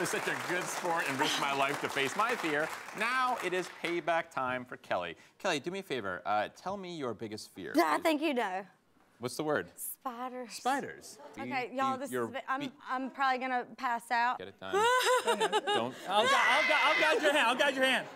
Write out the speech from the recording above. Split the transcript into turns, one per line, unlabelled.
was such a good sport and risked my life to face my fear. Now it is payback time for Kellie. Kellie, do me a favor. Uh, tell me your biggest fear.
Yeah, I think you know.
What's the word?
Spiders.
Spiders. Do
Okay, y'all, this is, I'm, I'm probably gonna pass out.
Get it done. Don't.
I'll, I'll, I'll guide your hand. I'll guide your hand.